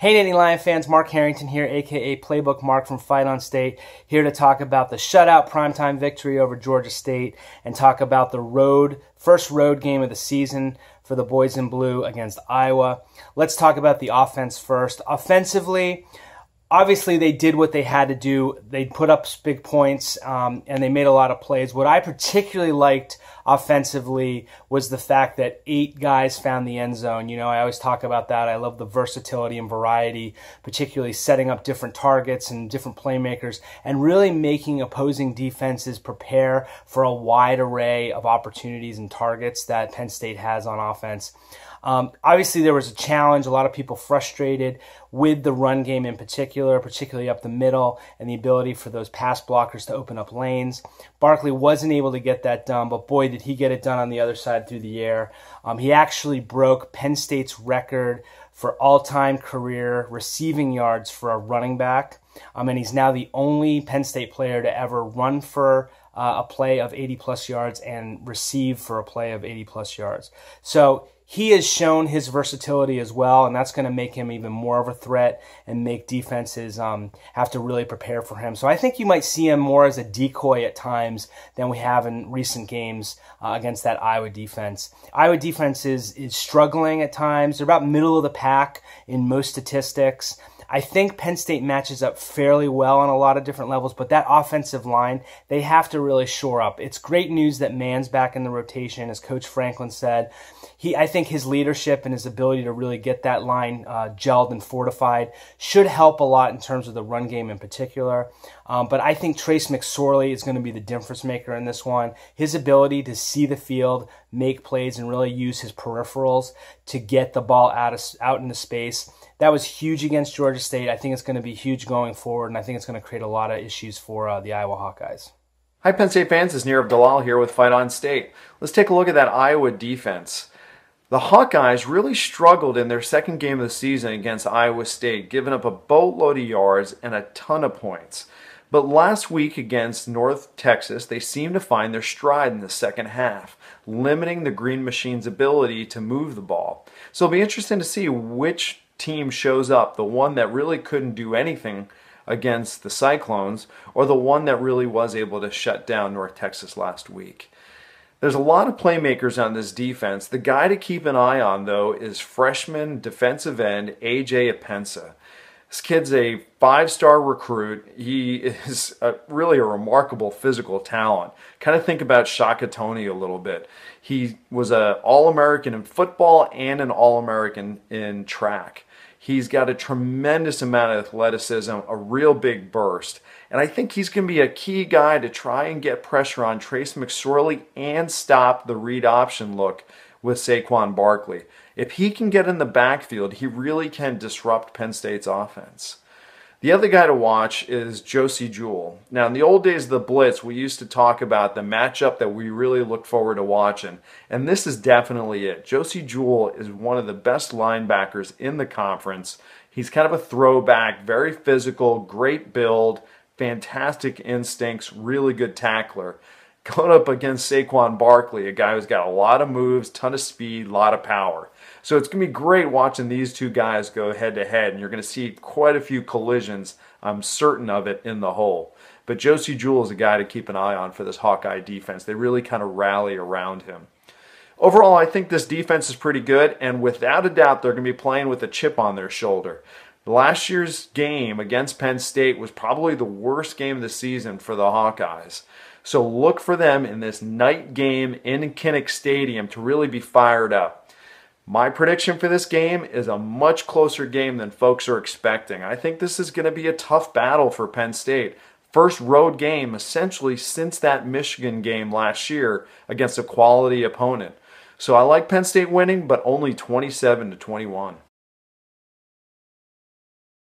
Hey Nittany Lion fans, Mark Harrington here, aka Playbook Mark from Fight on State, here to talk about the shutout primetime victory over Georgia State and talk about the road first road game of the season for the boys in blue against Iowa. Let's talk about the offense first. Offensively, obviously they did what they had to do. They put up big points um, and they made a lot of plays. What I particularly liked offensively was the fact that eight guys found the end zone. You know, I always talk about that. I love the versatility and variety, particularly setting up different targets and different playmakers and really making opposing defenses prepare for a wide array of opportunities and targets that Penn State has on offense. Um, obviously, there was a challenge. A lot of people frustrated with the run game in particular, particularly up the middle, and the ability for those pass blockers to open up lanes. Barkley wasn't able to get that done, but boy, did he get it done on the other side through the air. Um, he actually broke Penn State's record for all time career receiving yards for a running back. Um, and he's now the only Penn State player to ever run for uh, a play of 80 plus yards and receive for a play of 80 plus yards. So he has shown his versatility as well, and that's going to make him even more of a threat and make defenses um, have to really prepare for him. So I think you might see him more as a decoy at times than we have in recent games uh, against that Iowa defense. Iowa defense is, is struggling at times. They're about middle of the pack in most statistics. I think Penn State matches up fairly well on a lot of different levels, but that offensive line, they have to really shore up. It's great news that Mahon's back in the rotation, as Coach Franklin said. He, I think his leadership and his ability to really get that line uh, gelled and fortified should help a lot in terms of the run game in particular. Um, but I think Trace McSorley is going to be the difference maker in this one. His ability to see the field, make plays, and really use his peripherals to get the ball out of out into space that was huge against Georgia State. I think it's going to be huge going forward, and I think it's going to create a lot of issues for uh, the Iowa Hawkeyes. Hi, Penn State fans. It's Nirav Dalal here with Fight on State. Let's take a look at that Iowa defense. The Hawkeyes really struggled in their second game of the season against Iowa State, giving up a boatload of yards and a ton of points. But last week against North Texas, they seemed to find their stride in the second half, limiting the Green Machine's ability to move the ball. So it'll be interesting to see which team shows up, the one that really couldn't do anything against the Cyclones, or the one that really was able to shut down North Texas last week. There's a lot of playmakers on this defense. The guy to keep an eye on, though, is freshman defensive end AJ Epenesa. This kid's a five-star recruit. He is a, really a remarkable physical talent. Kind of think about Shaka Toney a little bit. He was an All-American in football and an All-American in track. He's got a tremendous amount of athleticism, a real big burst. And I think he's going to be a key guy to try and get pressure on Trace McSorley and stop the read option look with Saquon Barkley. If he can get in the backfield, he really can disrupt Penn State's offense. The other guy to watch is Josey Jewell. Now, in the old days of the Blitz, we used to talk about the matchup that we really looked forward to watching, and this is definitely it. Josey Jewell is one of the best linebackers in the conference. He's kind of a throwback, very physical, great build, fantastic instincts, really good tackler. Going up against Saquon Barkley, a guy who's got a lot of moves, ton of speed, a lot of power. So it's going to be great watching these two guys go head to head, and you're going to see quite a few collisions. I'm certain of it in the hole. But Josey Jewell is a guy to keep an eye on for this Hawkeye defense. They really kind of rally around him. Overall, I think this defense is pretty good, and without a doubt, they're going to be playing with a chip on their shoulder. Last year's game against Penn State was probably the worst game of the season for the Hawkeyes. So look for them in this night game in Kinnick Stadium to really be fired up. My prediction for this game is a much closer game than folks are expecting. I think this is going to be a tough battle for Penn State. First road game essentially since that Michigan game last year against a quality opponent. So I like Penn State winning, but only 27 to 21.